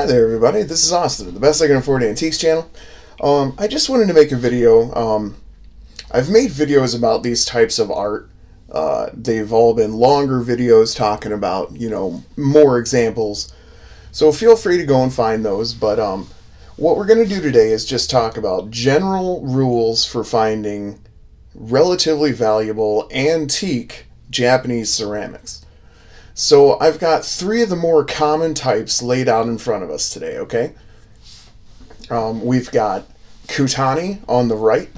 Hi there, everybody. This is Austin, the Best I Can Afford Antiques channel. Um, I just wanted to make a video. Um, I've made videos about these types of art. Uh, they've all been longer videos talking about, you know, more examples. So feel free to go and find those. But um, what we're going to do today is just talk about general rules for finding relatively valuable antique Japanese ceramics. So I've got three of the more common types laid out in front of us today, okay? Um, we've got Kutani on the right,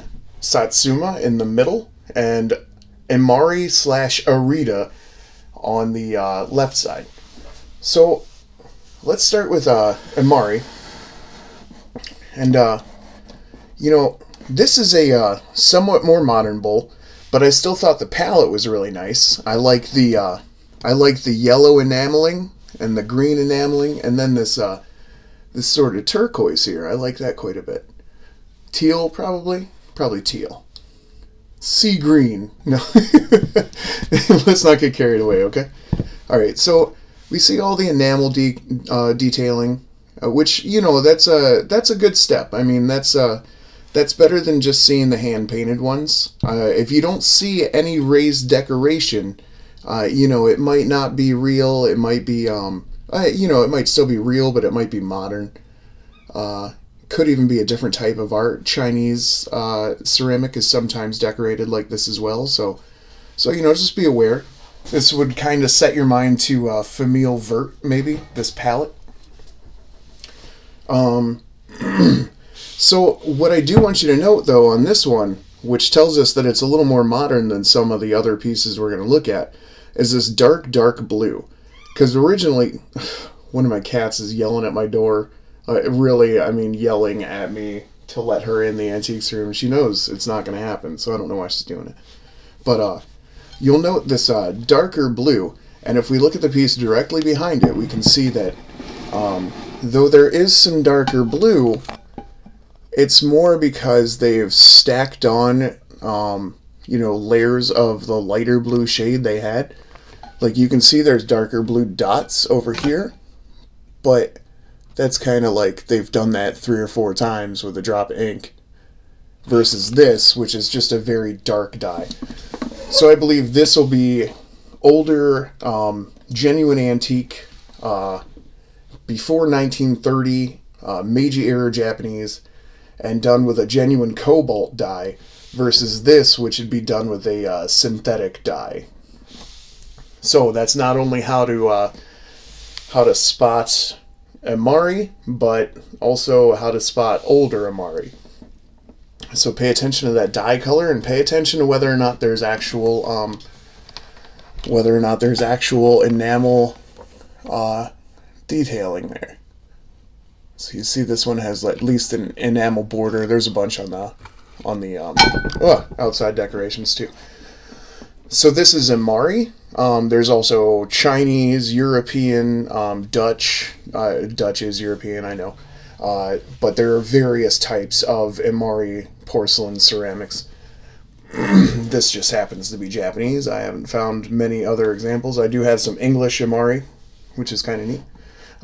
Satsuma in the middle, and Imari slash Arita on the uh, left side. So let's start with uh, Imari. And, uh, you know, this is a uh, somewhat more modern bowl, but I still thought the palette was really nice. I like the uh, I like the yellow enameling and the green enameling, and then this uh, this sort of turquoise here. I like that quite a bit. Teal, probably, probably teal. Sea green. No, let's not get carried away. Okay. All right. So we see all the enamel de- uh, detailing, uh, which you know that's a that's a good step. I mean that's uh that's better than just seeing the hand painted ones. Uh, if you don't see any raised decoration uh, you know, it might not be real. It might be, um, uh, you know, it might still be real, but it might be modern. Uh, could even be a different type of art. Chinese uh, ceramic is sometimes decorated like this as well. So, so you know, just be aware. This would kind of set your mind to uh, Famille Vert, maybe this palette. Um, so what I do want you to note, though, on this one, which tells us that it's a little more modern than some of the other pieces we're going to look at, is this dark, dark blue. Because originally, one of my cats is yelling at my door. Uh, really, I mean, yelling at me to let her in the antiques room. She knows it's not going to happen, so I don't know why she's doing it. But uh, you'll note this uh, darker blue, and if we look at the piece directly behind it, we can see that um, though there is some darker blue, it's more because they've stacked on, um, you know, layers of the lighter blue shade they had. Like you can see there's darker blue dots over here, but that's kind of like they've done that three or four times with a drop of ink versus this, which is just a very dark dye. So I believe this will be older, um, genuine antique, uh, before 1930, uh, Meiji era Japanese, and done with a genuine cobalt dye versus this, which would be done with a uh, synthetic dye. So that's not only how to uh, how to spot Imari, but also how to spot older Imari. So pay attention to that dye color and pay attention to whether or not there's actual um, whether or not there's actual enamel uh, detailing there. So you see this one has at least an enamel border. There's a bunch on the on the um, outside decorations too. So this is Imari. Um, there's also Chinese, European, um, Dutch. Uh, Dutch is European, I know. Uh, but there are various types of Imari porcelain ceramics. this just happens to be Japanese. I haven't found many other examples. I do have some English Imari, which is kind of neat.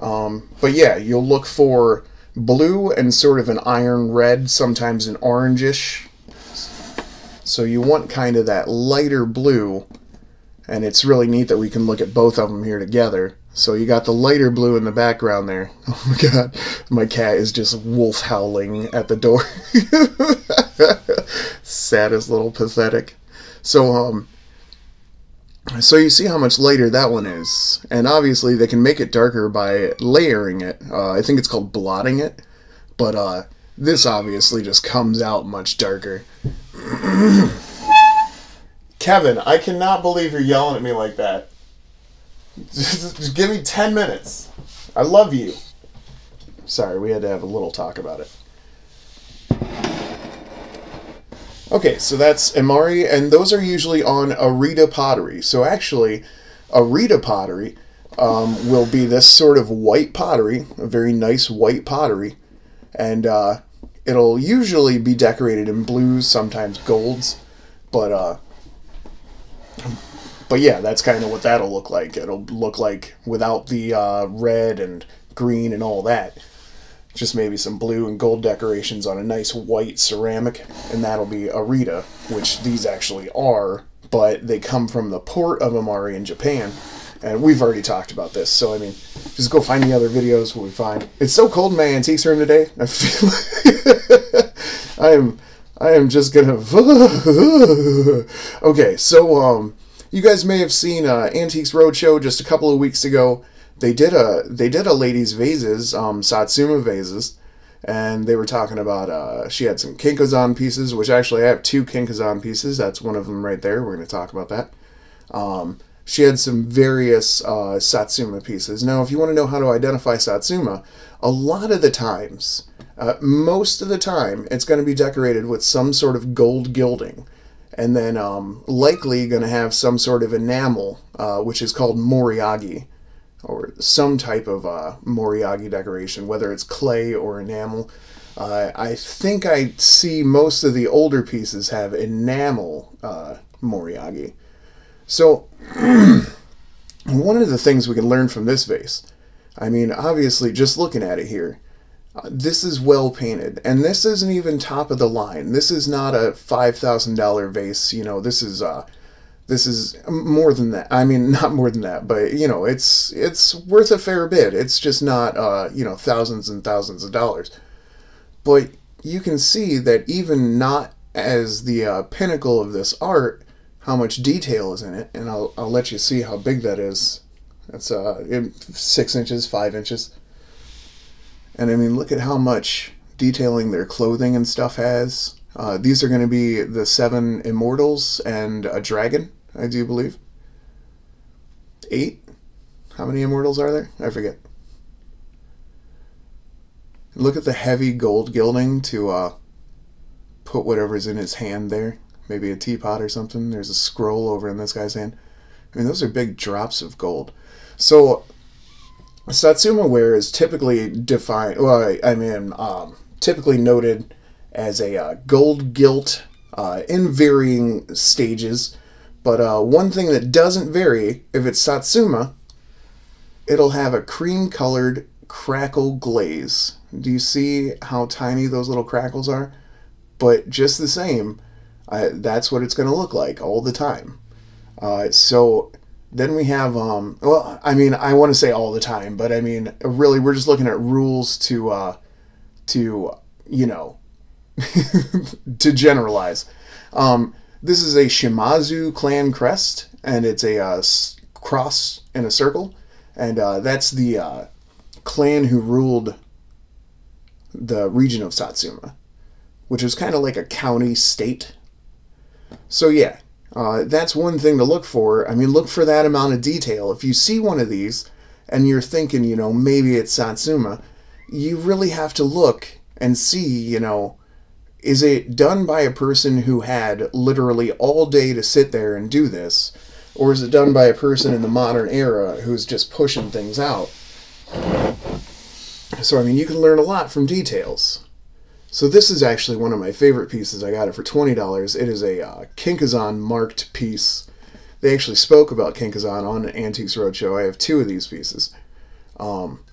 Um, but yeah, you'll look for blue and sort of an iron red, sometimes an orangish so you want kind of that lighter blue, and it's really neat that we can look at both of them here together. So you got the lighter blue in the background there. Oh my god, my cat is just wolf howling at the door. Saddest little pathetic. So um so you see how much lighter that one is. And obviously they can make it darker by layering it. Uh, I think it's called blotting it. But uh this obviously just comes out much darker. Kevin, I cannot believe you're yelling at me like that. Just, just give me 10 minutes. I love you. Sorry, we had to have a little talk about it. Okay, so that's Imari, and those are usually on Arita pottery. So actually, Arita pottery um, will be this sort of white pottery, a very nice white pottery, and uh, it'll usually be decorated in blues, sometimes golds, but uh, but yeah, that's kind of what that'll look like. It'll look like without the uh, red and green and all that. Just maybe some blue and gold decorations on a nice white ceramic, and that'll be Arita, which these actually are, but they come from the port of Imari in Japan. And we've already talked about this, so I mean, just go find the other videos. We'll be fine. It's so cold in my antiques room today. I feel like I am I am just gonna. okay, so um, you guys may have seen uh, Antiques Roadshow just a couple of weeks ago. They did a they did a ladies' vases, um, Satsuma vases, and they were talking about. Uh, she had some Kinkozan pieces, which actually I have two Kinkozan pieces. That's one of them right there. We're going to talk about that. Um, she had some various uh, Satsuma pieces. Now, if you want to know how to identify Satsuma, a lot of the times uh, most of the time, it's going to be decorated with some sort of gold gilding, and then um, likely going to have some sort of enamel, uh, which is called moriage, or some type of uh, moriage decoration, whether it's clay or enamel. Uh, I think I see most of the older pieces have enamel uh, moriage. So, one of the things we can learn from this vase, I mean, obviously, just looking at it here this is well painted, and this isn't even top of the line. This is not a five thousand dollar vase. You know, this is uh, this is more than that. I mean, not more than that, but you know, it's it's worth a fair bit. It's just not uh, you know thousands and thousands of dollars. But you can see that even not as the uh, pinnacle of this art, how much detail is in it, and I'll I'll let you see how big that is. That's uh, six inches, five inches. And I mean, look at how much detailing their clothing and stuff has. Uh, these are going to be the seven immortals and a dragon, I do believe. Eight? How many immortals are there? I forget. Look at the heavy gold gilding to uh, put whatever's in his hand there. Maybe a teapot or something. There's a scroll over in this guy's hand. I mean, those are big drops of gold. So Satsuma ware is typically defined, well, I mean, um, typically noted as a uh, gold gilt uh, in varying stages. But uh, one thing that doesn't vary, if it's Satsuma, it'll have a cream colored crackle glaze. Do you see how tiny those little crackles are? But just the same, that's what it's going to look like all the time. Uh, so then we have, um, well, I mean, I want to say all the time, but I mean, really, we're just looking at rules to, uh, to, you know, to generalize. Um, this is a Shimazu clan crest, and it's a uh, cross in a circle, and uh, that's the uh, clan who ruled the region of Satsuma, which is kind of like a county state. So yeah, uh, that's one thing to look for. I mean, look for that amount of detail. If you see one of these and you're thinking, you know, maybe it's Satsuma, you really have to look and see, you know, is it done by a person who had literally all day to sit there and do this? Or is it done by a person in the modern era who's just pushing things out? So, I mean, you can learn a lot from details. So this is actually one of my favorite pieces. I got it for $20. It is a uh, Kinkozan marked piece. They actually spoke about Kinkozan on Antiques Roadshow. I have two of these pieces. Um,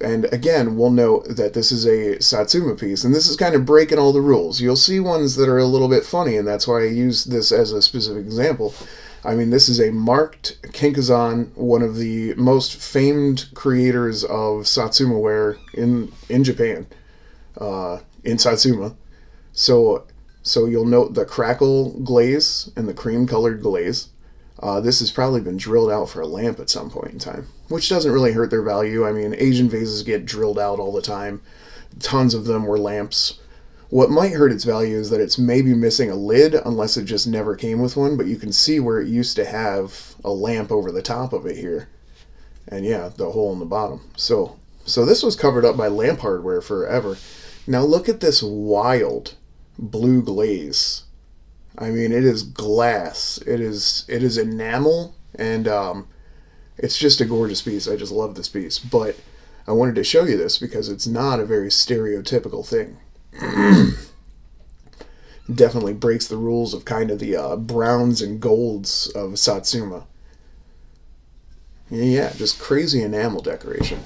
and again, we'll note that this is a Satsuma piece, and this is kind of breaking all the rules. You'll see ones that are a little bit funny, and that's why I use this as a specific example. I mean, this is a marked Kinkozan, one of the most famed creators of Satsuma ware in, in Japan. Uh, in Satsuma. So, so you'll note the crackle glaze and the cream colored glaze. Uh, this has probably been drilled out for a lamp at some point in time, which doesn't really hurt their value. I mean, Asian vases get drilled out all the time. Tons of them were lamps. What might hurt its value is that it's maybe missing a lid unless it just never came with one, but you can see where it used to have a lamp over the top of it here. And yeah, the hole in the bottom. So, so this was covered up by lamp hardware forever. Now look at this wild blue glaze. I mean, it is glass. It is it is enamel, and um, it's just a gorgeous piece. I just love this piece. But I wanted to show you this because it's not a very stereotypical thing. Definitely breaks the rules of kind of the uh, browns and golds of Satsuma. Yeah, just crazy enamel decoration.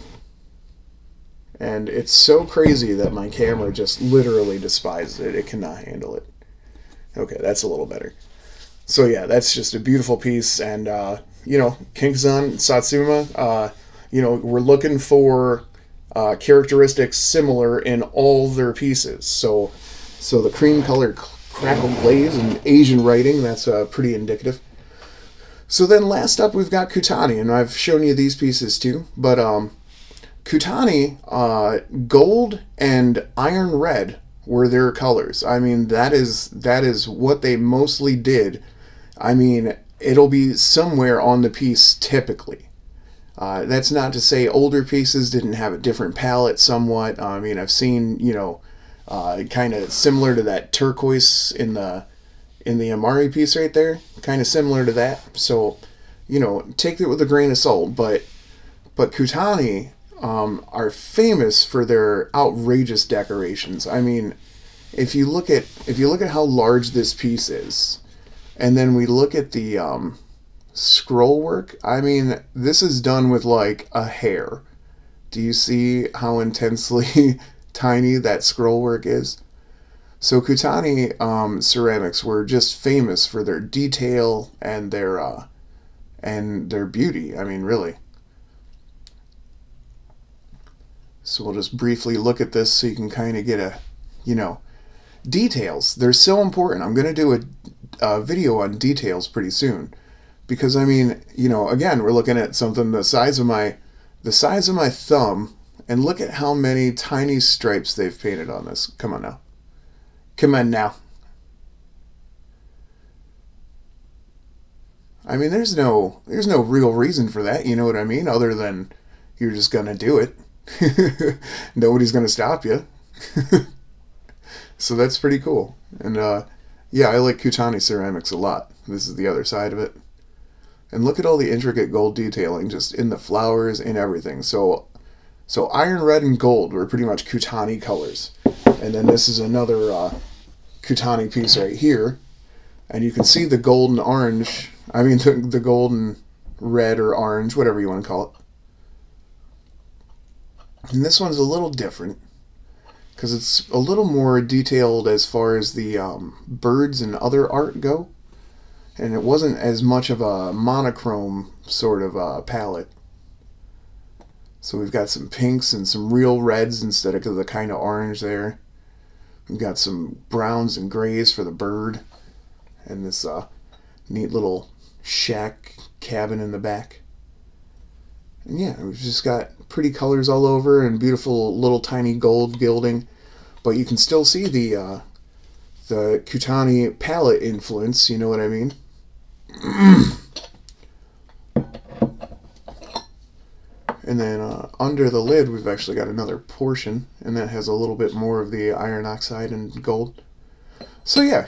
And it's so crazy that my camera just literally despises it. It cannot handle it. Okay, that's a little better. So yeah, that's just a beautiful piece. And, uh, you know, Kinkozan Satsuma, uh, you know, we're looking for uh, characteristics similar in all their pieces. So, so the cream color crackle glaze and Asian writing, that's uh, pretty indicative. So then last up we've got Kutani, and I've shown you these pieces too, but um, Kutani, uh, gold and iron red were their colors. I mean, that is that is what they mostly did. I mean, it'll be somewhere on the piece typically. Uh, that's not to say older pieces didn't have a different palette somewhat. I mean, I've seen, you know, uh, kind of similar to that turquoise in the in the Imari piece right there, kind of similar to that. So, you know, take it with a grain of salt. But but Kutani um, are famous for their outrageous decorations. I mean, if you look at if you look at how large this piece is, and then we look at the um, scroll work. I mean, this is done with like a hair. Do you see how intensely tiny that scroll work is? So Kutani um, ceramics were just famous for their detail and their uh, and their beauty. I mean, really. So we'll just briefly look at this so you can kind of get a, you know, details. They're so important. I'm going to do a, a video on details pretty soon because I mean, you know, again, we're looking at something the size of my the size of my thumb and look at how many tiny stripes they've painted on this. Come on now. Come on now. I mean, there's no there's no real reason for that, you know what I mean, other than you're just going to do it. Nobody's going to stop you. so that's pretty cool. And uh yeah, I like Kutani ceramics a lot. This is the other side of it. And look at all the intricate gold detailing just in the flowers and everything. So so iron red and gold were pretty much Kutani colors. And then this is another uh, Kutani piece right here. And you can see the golden orange, I mean the, the golden red or orange, whatever you want to call it. And this one's a little different because it's a little more detailed as far as the um, birds and other art go and it wasn't as much of a monochrome sort of uh, palette. So we've got some pinks and some real reds instead of the kind of orange there. We've got some browns and grays for the bird, and this uh, neat little shack cabin in the back. And yeah, we've just got pretty colors all over and beautiful little tiny gold gilding, but you can still see the uh, the Kutani palette influence. You know what I mean? and then uh, under the lid we've actually got another portion and that has a little bit more of the iron oxide and gold so yeah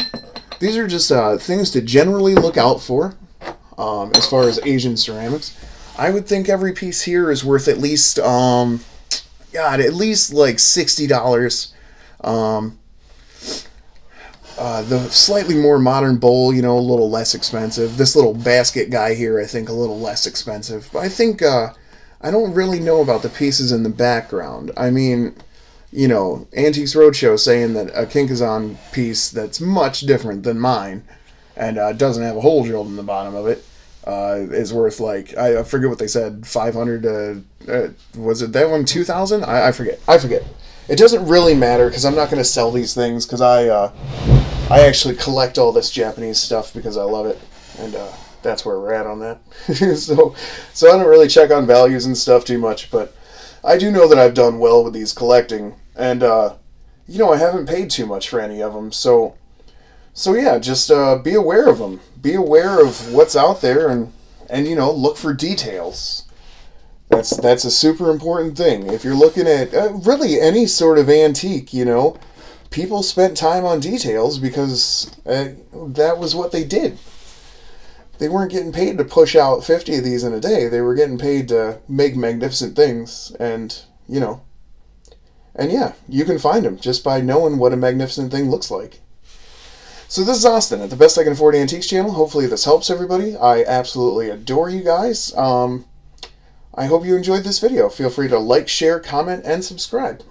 these are just uh, things to generally look out for um, as far as Asian ceramics I would think every piece here is worth at least um, God at least like $60 um, uh, the slightly more modern bowl, you know, a little less expensive. This little basket guy here, I think, a little less expensive. But I think uh, I don't really know about the pieces in the background. I mean, you know, Antiques Roadshow saying that a Kinkozan piece that's much different than mine and uh, doesn't have a hole drilled in the bottom of it uh, is worth like I, forget what they said, five hundred. Uh, was it that one two thousand? I, I forget. I forget. It doesn't really matter because I'm not going to sell these things because I uh, I actually collect all this Japanese stuff because I love it, and uh, that's where we're at on that. so so I don't really check on values and stuff too much, but I do know that I've done well with these collecting, and uh, you know I haven't paid too much for any of them, so so yeah, just uh, be aware of them, be aware of what's out there, and and you know look for details. That's that's a super important thing. If you're looking at uh, really any sort of antique, you know, people spent time on details because uh, that was what they did. They weren't getting paid to push out 50 of these in a day. They were getting paid to make magnificent things and, you know, and yeah, you can find them just by knowing what a magnificent thing looks like. So this is Austin at the Best I Can Afford Antiques channel. Hopefully this helps everybody. I absolutely adore you guys. Um, I hope you enjoyed this video. Feel free to like, share, comment, and subscribe.